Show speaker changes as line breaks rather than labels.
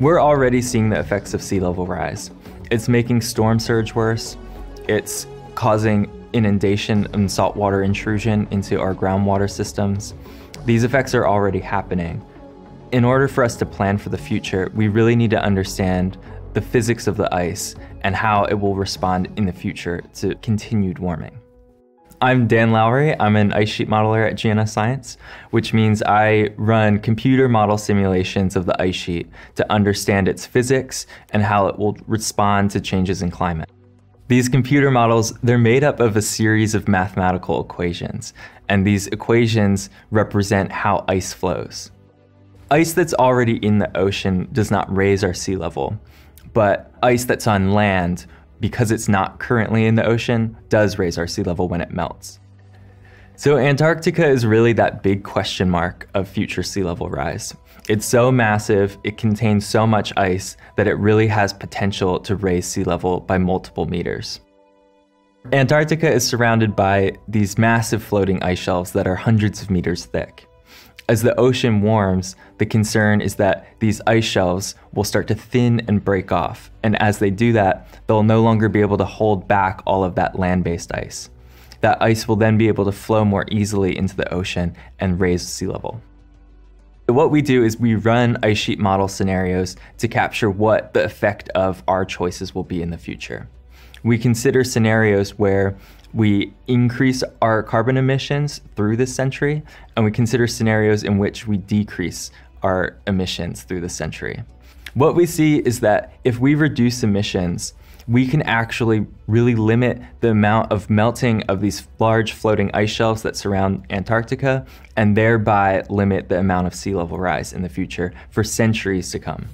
We're already seeing the effects of sea level rise. It's making storm surge worse. It's causing inundation and saltwater intrusion into our groundwater systems. These effects are already happening. In order for us to plan for the future, we really need to understand the physics of the ice and how it will respond in the future to continued warming. I'm Dan Lowry. I'm an ice sheet modeler at GNS Science, which means I run computer model simulations of the ice sheet to understand its physics and how it will respond to changes in climate. These computer models, they're made up of a series of mathematical equations, and these equations represent how ice flows. Ice that's already in the ocean does not raise our sea level, but ice that's on land because it's not currently in the ocean, does raise our sea level when it melts. So, Antarctica is really that big question mark of future sea level rise. It's so massive, it contains so much ice that it really has potential to raise sea level by multiple meters. Antarctica is surrounded by these massive floating ice shelves that are hundreds of meters thick. As the ocean warms, the concern is that these ice shelves will start to thin and break off. And as they do that, they'll no longer be able to hold back all of that land based ice. That ice will then be able to flow more easily into the ocean and raise sea level. What we do is we run ice sheet model scenarios to capture what the effect of our choices will be in the future. We consider scenarios where we increase our carbon emissions through this century, and we consider scenarios in which we decrease our emissions through the century. What we see is that if we reduce emissions, we can actually really limit the amount of melting of these large floating ice shelves that surround Antarctica and thereby limit the amount of sea level rise in the future for centuries to come.